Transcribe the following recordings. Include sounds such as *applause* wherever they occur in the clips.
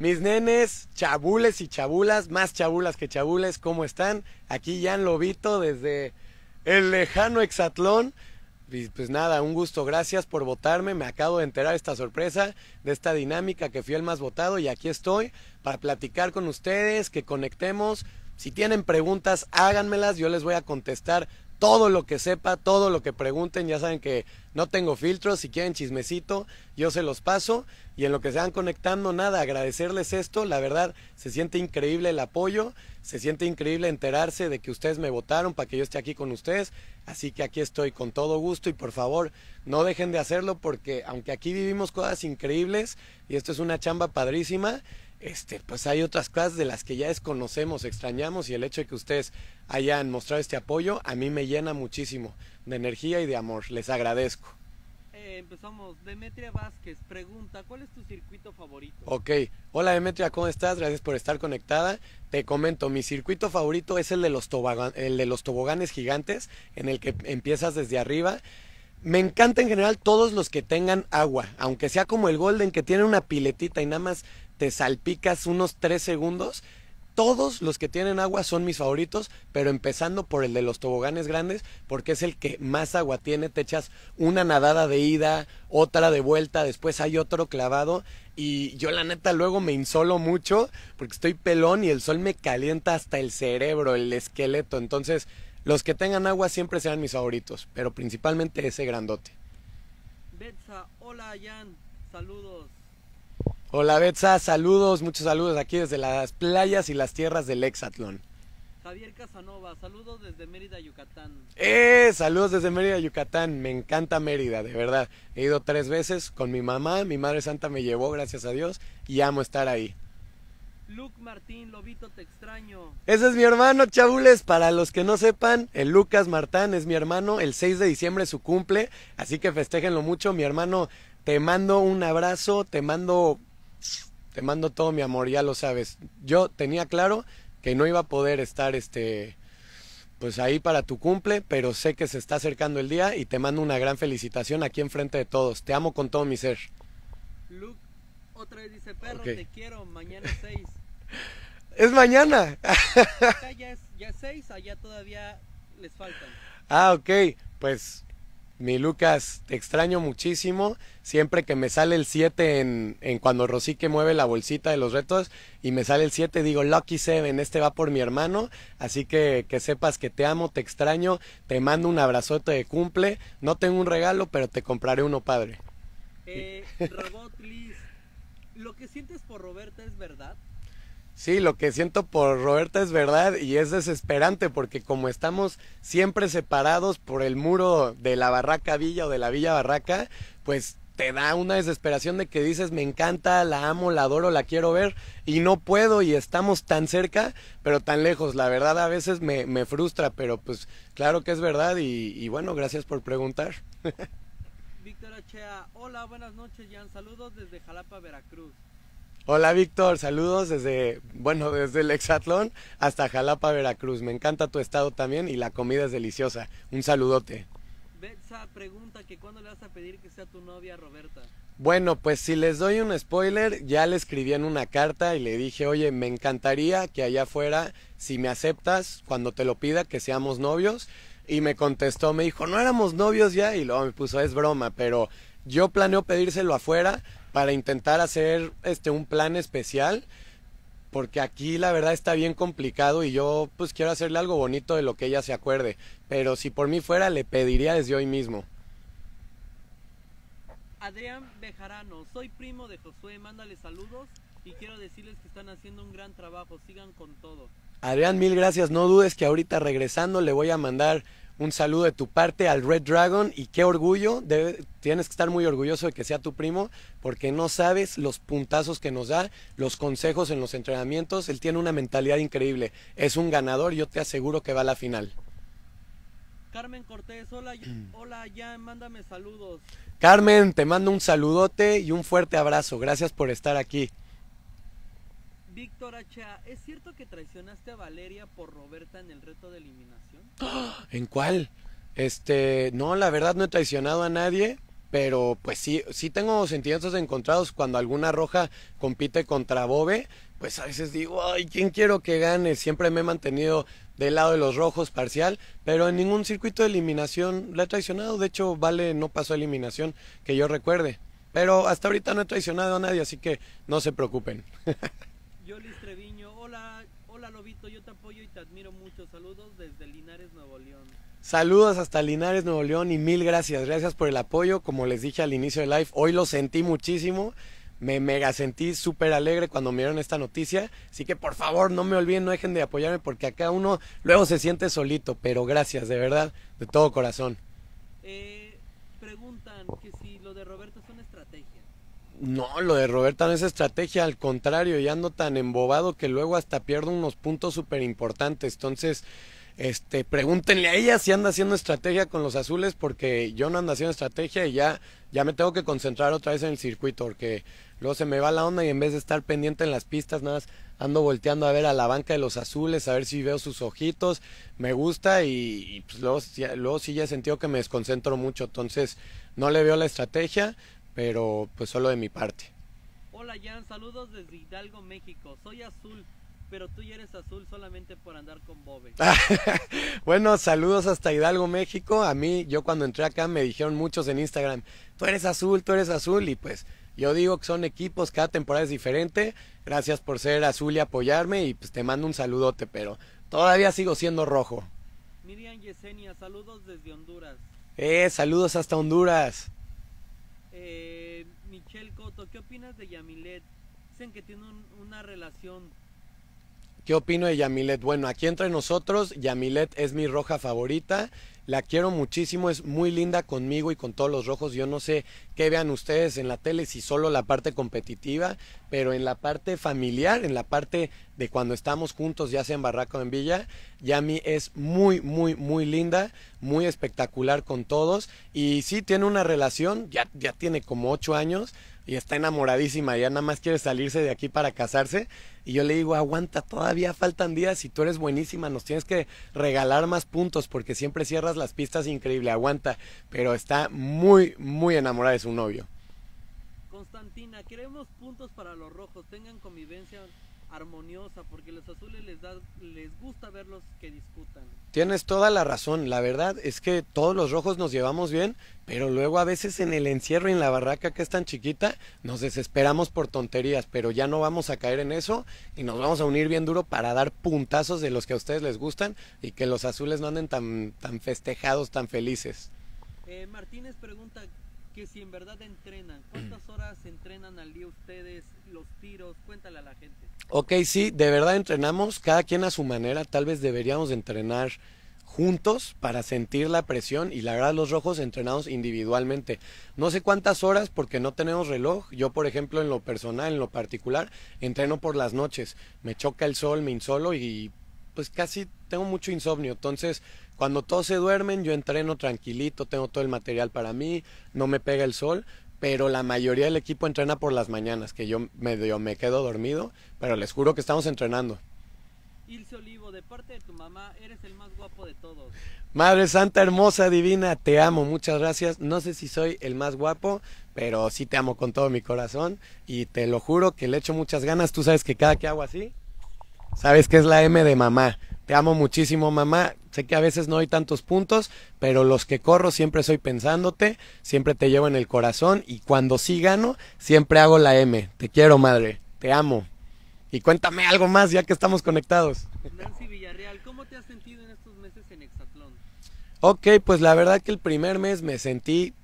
Mis nenes, chabules y chabulas, más chabulas que chabules, ¿cómo están? Aquí Jan Lobito desde el lejano Exatlón. Y pues nada, un gusto, gracias por votarme. Me acabo de enterar esta sorpresa, de esta dinámica que fui el más votado y aquí estoy para platicar con ustedes, que conectemos. Si tienen preguntas, háganmelas, yo les voy a contestar todo lo que sepa, todo lo que pregunten, ya saben que no tengo filtros, si quieren chismecito, yo se los paso. Y en lo que se van conectando, nada, agradecerles esto, la verdad, se siente increíble el apoyo, se siente increíble enterarse de que ustedes me votaron para que yo esté aquí con ustedes, así que aquí estoy con todo gusto y por favor, no dejen de hacerlo porque aunque aquí vivimos cosas increíbles y esto es una chamba padrísima, este, pues hay otras cosas de las que ya desconocemos, extrañamos y el hecho de que ustedes hayan mostrado este apoyo a mí me llena muchísimo de energía y de amor. Les agradezco. Eh, empezamos. Demetria Vázquez pregunta, ¿cuál es tu circuito favorito? Ok, hola Demetria, ¿cómo estás? Gracias por estar conectada. Te comento, mi circuito favorito es el de los, el de los toboganes gigantes, en el que empiezas desde arriba. Me encanta en general todos los que tengan agua, aunque sea como el Golden que tiene una piletita y nada más te salpicas unos 3 segundos. Todos los que tienen agua son mis favoritos, pero empezando por el de los toboganes grandes, porque es el que más agua tiene. Te echas una nadada de ida, otra de vuelta, después hay otro clavado. Y yo la neta luego me insolo mucho porque estoy pelón y el sol me calienta hasta el cerebro, el esqueleto. Entonces, los que tengan agua siempre serán mis favoritos, pero principalmente ese grandote. Betsa, hola Jan, saludos. Hola Betsa, saludos, muchos saludos aquí desde las playas y las tierras del Exatlón. Javier Casanova, saludos desde Mérida, Yucatán. ¡Eh! Saludos desde Mérida, Yucatán. Me encanta Mérida, de verdad. He ido tres veces con mi mamá, mi Madre Santa me llevó, gracias a Dios, y amo estar ahí. Luke Martín, Lobito, te extraño. Ese es mi hermano, chabules. Para los que no sepan, el Lucas Martán es mi hermano. El 6 de diciembre es su cumple, así que festéjenlo mucho. Mi hermano, te mando un abrazo, te mando te mando todo mi amor, ya lo sabes. Yo tenía claro que no iba a poder estar este pues ahí para tu cumple, pero sé que se está acercando el día y te mando una gran felicitación aquí enfrente de todos. Te amo con todo mi ser. Luke otra vez dice, "Perro, te quiero, mañana es 6." *laughs* es mañana. Acá ya es ya 6, allá todavía les faltan. Ah, ok. Pues mi Lucas, te extraño muchísimo. Siempre que me sale el 7 en, en, cuando Rosique mueve la bolsita de los retos y me sale el 7, digo Lucky Seven, este va por mi hermano. Así que que sepas que te amo, te extraño, te mando un abrazote de cumple. No tengo un regalo, pero te compraré uno padre. Eh, *laughs* Robot Liz, ¿lo que sientes por Roberta es verdad? Sí, lo que siento por Roberta es verdad y es desesperante porque como estamos siempre separados por el muro de la Barraca Villa o de la Villa Barraca, pues te da una desesperación de que dices me encanta, la amo, la adoro, la quiero ver y no puedo y estamos tan cerca pero tan lejos. La verdad a veces me, me frustra, pero pues claro que es verdad y, bueno, gracias por preguntar. *laughs* Víctor Achea, hola, buenas noches Jan, saludos desde Jalapa, Veracruz. Hola Víctor, saludos desde, bueno, desde el Exatlón hasta Jalapa, Veracruz. Me encanta tu estado también y la comida es deliciosa. Un saludote. Betsa pregunta que cuándo le vas a pedir que sea tu novia Roberta. Bueno, pues si les doy un spoiler, ya le escribí en una carta y le dije, oye, me encantaría que allá afuera, si me aceptas, cuando te lo pida, que seamos novios. Y me contestó, me dijo, no éramos novios ya, y luego me puso, es broma, pero yo planeo pedírselo afuera para intentar hacer este un plan especial porque aquí la verdad está bien complicado y yo pues quiero hacerle algo bonito de lo que ella se acuerde, pero si por mí fuera le pediría desde hoy mismo. Adrián Bejarano, soy primo de Josué, mándale saludos y quiero decirles que están haciendo un gran trabajo, sigan con todo. Adrián, mil gracias, no dudes que ahorita regresando le voy a mandar un saludo de tu parte al Red Dragon y qué orgullo, tienes que estar muy orgulloso de que sea tu primo porque no sabes los puntazos que nos da, los consejos en los entrenamientos, él tiene una mentalidad increíble, es un ganador, yo te aseguro que va a la final. Carmen Cortés, hola, *clears throat* hola, ya, mándame saludos. Carmen, te mando un saludote y un fuerte abrazo, gracias por estar aquí. Víctor H.A., ¿es cierto que traicionaste a Valeria por Roberta en el reto de eliminación? *gasps* ¿En cuál? Este, no, la verdad no he traicionado a nadie. pero pues sí, sí tengo sentimientos encontrados cuando alguna roja compite contra Bobe, pues a veces digo, ay, ¿quién quiero que gane? Siempre me he mantenido del lado de los rojos parcial, pero en ningún circuito de eliminación le he traicionado, de hecho Vale no pasó eliminación que yo recuerde, pero hasta ahorita no he traicionado a nadie, así que no se preocupen. *laughs* Yolis Treviño, hola, hola Lobito, yo te apoyo y te admiro mucho, saludos desde Linares, Nuevo León. Saludos hasta Linares, Nuevo León y mil gracias. Gracias por el apoyo. Como les dije al inicio del live, hoy lo sentí muchísimo. Me mega sentí súper alegre cuando me dieron esta noticia. Así que por favor no me olviden, no dejen de apoyarme porque acá uno luego se siente solito. Pero gracias, de verdad, de todo corazón. Eh, preguntan que si lo de Roberto es una estrategia. No, lo de Roberta no es estrategia, al contrario, ya ando tan embobado que luego hasta pierdo unos puntos súper importantes. Entonces, este, pregúntenle a ella si anda haciendo estrategia con los azules, porque yo no ando haciendo estrategia y ya, ya me tengo que concentrar otra vez en el circuito, porque luego se me va la onda y en vez de estar pendiente en las pistas, nada más ando volteando a ver a la banca de los azules, a ver si veo sus ojitos, me gusta y, pues luego, luego sí ya he sentido que me desconcentro mucho, entonces no le veo la estrategia, pero pues solo de mi parte. Hola Jan, saludos desde Hidalgo, México. Soy azul, pero tú ya eres azul solamente por andar con Bobe. *laughs* bueno, saludos hasta Hidalgo, México. A mí, yo cuando entré acá me dijeron muchos en Instagram, tú eres azul, tú eres azul. Y pues yo digo que son equipos, cada temporada es diferente. Gracias por ser azul y apoyarme y pues te mando un saludote, pero todavía sigo siendo rojo. Miriam Yesenia, saludos desde Honduras. Eh, saludos hasta Honduras. Eh, Michelle Coto, ¿qué opinas de Yamilet? Dicen que tiene una relación ¿Qué opino de Yamilet? Bueno, aquí entre nosotros, Yamilet es mi roja favorita. La quiero muchísimo, es muy linda conmigo y con todos los rojos. Yo no sé qué vean ustedes en la tele, si solo la parte competitiva, pero en la parte familiar, en la parte de cuando estamos juntos, ya sea en Barraco o en Villa, Yami es muy, muy, muy linda, muy espectacular con todos. Y sí tiene una relación, ya, ya tiene como ocho años y está enamoradísima, ya nada más quiere salirse de aquí para casarse. Y yo le digo, aguanta, todavía faltan días y tú eres buenísima, nos tienes que regalar más puntos porque siempre cierras las pistas increíble, aguanta. Pero está muy, muy enamorada de su novio. Constantina, queremos puntos para los rojos, tengan convivencia armoniosa, porque los azules les, da, les gusta verlos que discutan. Tienes toda la razón, la verdad es que todos los rojos nos llevamos bien, pero luego a veces en el encierro y en la barraca que es tan chiquita, nos desesperamos por tonterías, pero ya no vamos a caer en eso y nos vamos a unir bien duro para dar puntazos de los que a ustedes les gustan y que los azules no anden tan, tan festejados, tan felices. Eh, Martínez pregunta, que si en verdad entrenan, ¿cuántas horas entrenan al día ustedes, los tiros? Cuéntale a la gente. Ok, sí, de verdad entrenamos, cada quien a su manera, tal vez deberíamos entrenar juntos para sentir la presión y la verdad los rojos entrenamos individualmente. No sé cuántas horas porque no tenemos reloj. Yo, por ejemplo, en lo personal, en lo particular, entreno por las noches. Me choca el sol, me insolo y pues casi tengo mucho insomnio. Entonces, cuando todos se duermen, yo entreno tranquilito, tengo todo el material para mí, no me pega el sol, pero la mayoría del equipo entrena por las mañanas, que yo medio me quedo dormido, pero les juro que estamos entrenando. Ilse Olivo, de parte de tu mamá, eres el más guapo de todos. Madre Santa Hermosa Divina, te amo, muchas gracias. No sé si soy el más guapo, pero sí te amo con todo mi corazón y te lo juro que le echo muchas ganas. Tú sabes que cada que hago así, sabes que es la M de mamá. Te amo muchísimo, mamá. Sé que a veces no hay tantos puntos, pero los que corro siempre soy pensándote, siempre te llevo en el corazón y cuando sí gano, siempre hago la M. Te quiero, madre. Te amo. Y cuéntame algo más ya que estamos conectados. Nancy Villarreal, ¿cómo te has sentido en estos meses en Exatlón? Ok, pues la verdad que el primer mes me sentí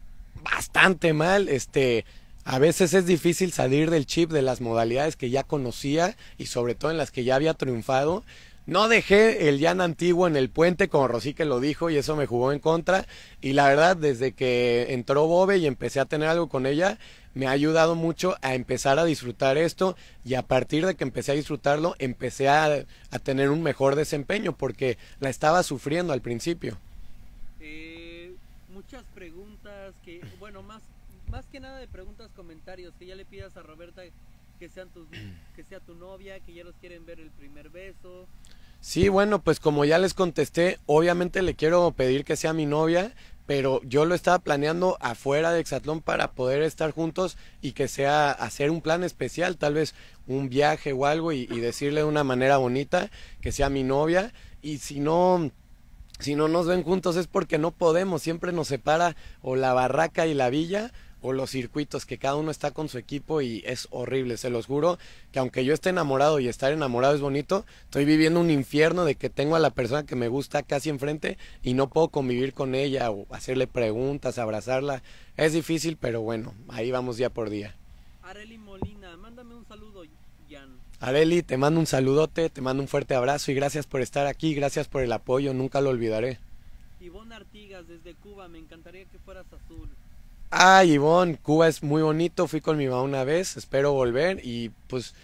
bastante mal. Este, a veces es difícil salir del chip de las modalidades que ya conocía y sobre todo en las que ya había triunfado. No dejé el Jan antiguo en el puente, como Rosique lo dijo, y eso me jugó en contra. Y la verdad, desde que entró Bobe y empecé a tener algo con ella, me ha ayudado mucho a empezar a disfrutar esto. Y a partir de que empecé a disfrutarlo, empecé a, a tener un mejor desempeño, porque la estaba sufriendo al principio. Eh, muchas preguntas que, bueno, más, más que nada de preguntas, comentarios, que ya le pidas a Roberta que, sean tus, que sea tu novia, que ya los quieren ver el primer beso. Sí, bueno, pues como ya les contesté, obviamente le quiero pedir que sea mi novia, pero yo lo estaba planeando afuera de Exatlón para poder estar juntos y que sea hacer un plan especial, tal vez un viaje o algo y, y decirle de una manera bonita que sea mi novia. Y si no si no nos ven juntos es porque no podemos, siempre nos separa o la barraca y la villa o los circuitos, que cada uno está con su equipo y es horrible, se los juro, que aunque yo esté enamorado y estar enamorado es bonito, estoy viviendo un infierno de que tengo a la persona que me gusta casi enfrente y no puedo convivir con ella o hacerle preguntas, abrazarla. Es difícil, pero bueno, ahí vamos día por día. Areli Molina, mándame un saludo, Jan. Areli, te mando un saludote, te mando un fuerte abrazo y gracias por estar aquí, gracias por el apoyo, nunca lo olvidaré. Ivonne Artigas, desde Cuba, me encantaría que fueras azul. Ay, Ivonne, Cuba es muy bonito, fui con mi mamá una vez, espero volver y pues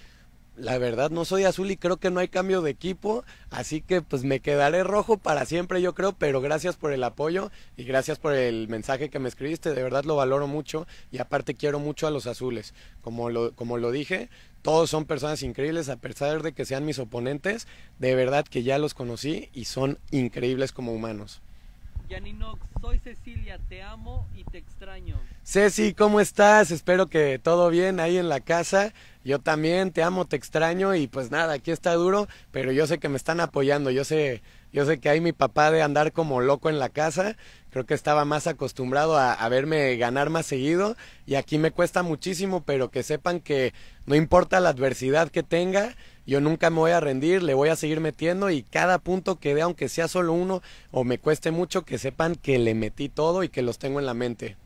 la verdad no soy azul y creo que no hay cambio de equipo, así que pues me quedaré rojo para siempre yo creo, pero gracias por el apoyo y gracias por el mensaje que me escribiste, de verdad lo valoro mucho y aparte quiero mucho a los azules, como lo, como lo dije, todos son personas increíbles a pesar de que sean mis oponentes, de verdad que ya los conocí y son increíbles como humanos. Janinox, soy Cecilia, te amo y te extraño. Ceci, ¿cómo estás? Espero que todo bien ahí en la casa. Yo también te amo, te extraño y pues nada, aquí está duro, pero yo sé que me están apoyando. Yo sé, yo sé que hay mi papá de andar como loco en la casa. Creo que estaba más acostumbrado a, a verme ganar más seguido y aquí me cuesta muchísimo, pero que sepan que no importa la adversidad que tenga, yo nunca me voy a rendir, le voy a seguir metiendo y cada punto que dé, aunque sea solo uno o me cueste mucho, que sepan que le metí todo y que los tengo en la mente.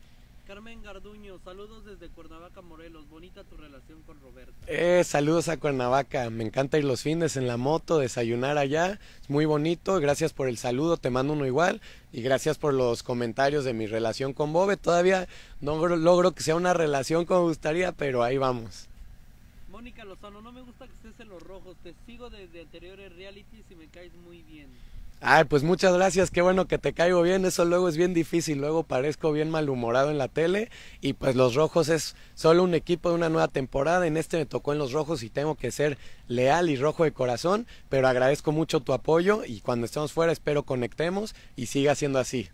Carmen Garduño, saludos desde Cuernavaca, Morelos. Bonita tu relación con Roberta. Eh, saludos a Cuernavaca. Me encanta ir los fines en la moto, desayunar allá. Es muy bonito. Gracias por el saludo. Te mando uno igual. Y gracias por los comentarios de mi relación con Bobe. Todavía no logro que sea una relación como gustaría, pero ahí vamos. Mónica Lozano, no me gusta que estés en los rojos. Te sigo desde anteriores realities y me caes muy bien. Ay, pues muchas gracias, qué bueno que te caigo bien, eso luego es bien difícil, luego parezco bien malhumorado en la tele y pues los rojos es solo un equipo de una nueva temporada, en este me tocó en los rojos y tengo que ser leal y rojo de corazón, pero agradezco mucho tu apoyo y cuando estemos fuera espero conectemos y siga siendo así.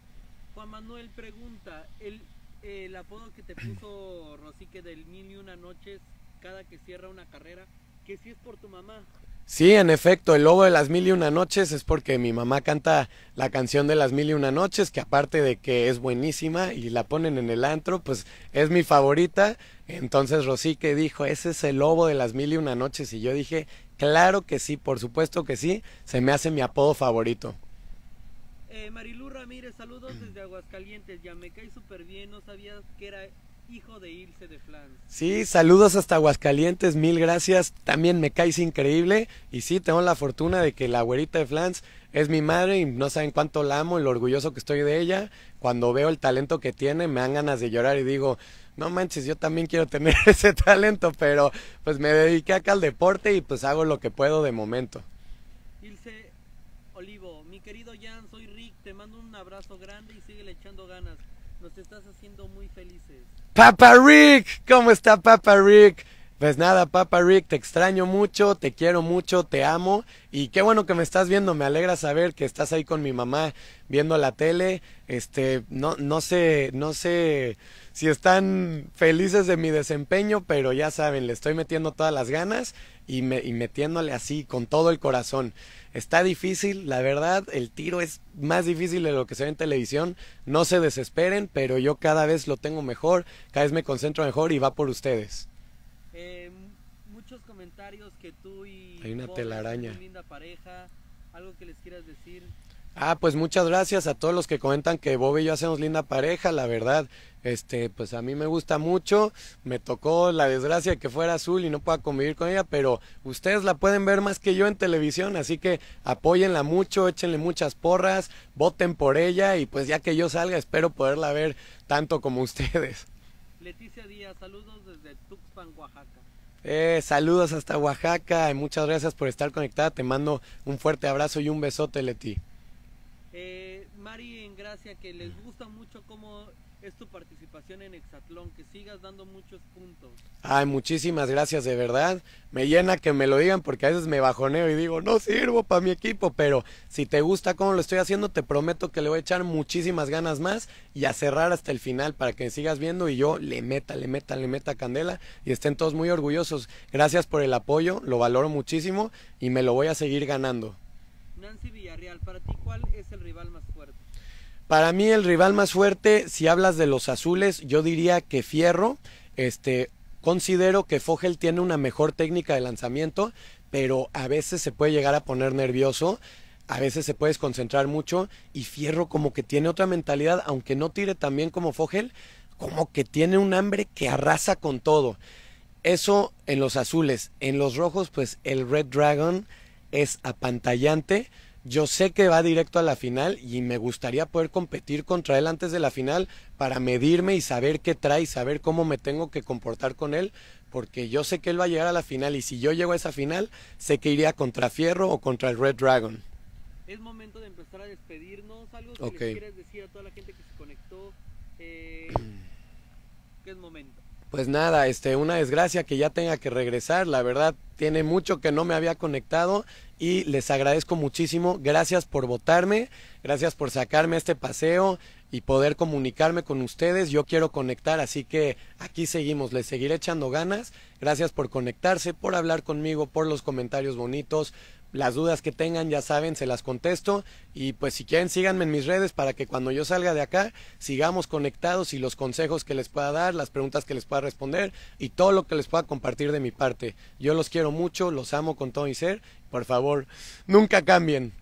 Juan Manuel pregunta, el, el apodo que te puso Rosique del mil y una noches cada que cierra una carrera, que si es por tu mamá. Sí, en efecto, el lobo de las mil y una noches es porque mi mamá canta la canción de las mil y una noches, que aparte de que es buenísima y la ponen en el antro, pues es mi favorita. Entonces Rosique dijo, ese es el lobo de las mil y una noches. Y yo dije, claro que sí, por supuesto que sí, se me hace mi apodo favorito. Eh, Marilú Ramírez, saludos desde Aguascalientes, ya me cae súper bien, no sabía que era hijo de Ilse de Flans. Sí, saludos hasta Aguascalientes, mil gracias. También me caes increíble. Y sí, tengo la fortuna de que la güerita de Flans es mi madre y no saben cuánto la amo y lo orgulloso que estoy de ella. Cuando veo el talento que tiene, me dan ganas de llorar y digo, no manches, yo también quiero tener *laughs* ese talento, pero pues me dediqué acá al deporte y pues hago lo que puedo de momento. Ilse Olivo, mi querido Jan, soy Rick, te mando un abrazo grande y sigue echando ganas. Nos estás haciendo muy felices. Papa Rick, ¿cómo está Papa Rick? Pues nada, Papa Rick, te extraño mucho, te quiero mucho, te amo y qué bueno que me estás viendo, me alegra saber que estás ahí con mi mamá viendo la tele. Este, no no sé, no sé si están felices de mi desempeño, pero ya saben, le estoy metiendo todas las ganas y, me, y metiéndole así con todo el corazón. Está difícil, la verdad, el tiro es más difícil de lo que se ve en televisión. No se desesperen, pero yo cada vez lo tengo mejor, cada vez me concentro mejor y va por ustedes. Eh, muchos comentarios que tú y Hay una telaraña. linda pareja, algo que les quieras decir. Ah, pues muchas gracias a todos los que comentan que Bob y yo hacemos linda pareja, la verdad, este, pues a mí me gusta mucho, me tocó la desgracia de que fuera azul y no pueda convivir con ella, pero ustedes la pueden ver más que yo en televisión, así que apóyenla mucho, échenle muchas porras, voten por ella y pues ya que yo salga espero poderla ver tanto como *laughs* ustedes. Leticia Díaz, saludos desde Tuxpan, Oaxaca. Eh, saludos hasta Oaxaca y muchas gracias por estar conectada, te mando un fuerte abrazo y un besote, Leti. Eh, Mari en Gracia, que les gusta mucho cómo es tu participación en Hexatlón, que sigas dando muchos puntos. Ay, muchísimas gracias, de verdad. Me llena que me lo digan porque a veces me bajoneo y digo, no sirvo para mi equipo, pero si te gusta cómo lo estoy haciendo, te prometo que le voy a echar muchísimas ganas más y a cerrar hasta el final para que me sigas viendo y yo le meta, le meta, le meta candela y estén todos muy orgullosos. Gracias por el apoyo, lo valoro muchísimo y me lo voy a seguir ganando. Nancy Villarreal, para ti, ¿cuál es el rival más fuerte? Para mí el rival más fuerte, si hablas de los azules, yo diría que Fierro. Este, considero que Fogel tiene una mejor técnica de lanzamiento, pero a veces se puede llegar a poner nervioso, a veces se puede desconcentrar mucho y Fierro como que tiene otra mentalidad, aunque no tire tan bien como Fogel, como que tiene un hambre que arrasa con todo. Eso en los azules, en los rojos pues el Red Dragon es apantallante yo sé que va directo a la final y me gustaría poder competir contra él antes de la final para medirme y saber qué trae saber cómo me tengo que comportar con él, porque yo sé que él va a llegar a la final y si yo llego a esa final, sé que iría contra Fierro o contra el Red Dragon. Es momento de empezar a despedirnos, algo que les quieres decir a toda la gente que se conectó, eh, *clears throat* ¿qué es momento? Pues nada, este, una desgracia que ya tenga que regresar, la verdad tiene mucho que no me había conectado y les agradezco muchísimo. Gracias por votarme, gracias por sacarme este paseo y poder comunicarme con ustedes. Yo quiero conectar, así que aquí seguimos, les seguiré echando ganas. Gracias por conectarse, por hablar conmigo, por los comentarios bonitos, las dudas que tengan, ya saben, se las contesto. Y pues si quieren, síganme en mis redes para que cuando yo salga de acá sigamos conectados y los consejos que les pueda dar, las preguntas que les pueda responder y todo lo que les pueda compartir de mi parte. Yo los quiero mucho, los amo con todo mi ser. Por favor, nunca cambien.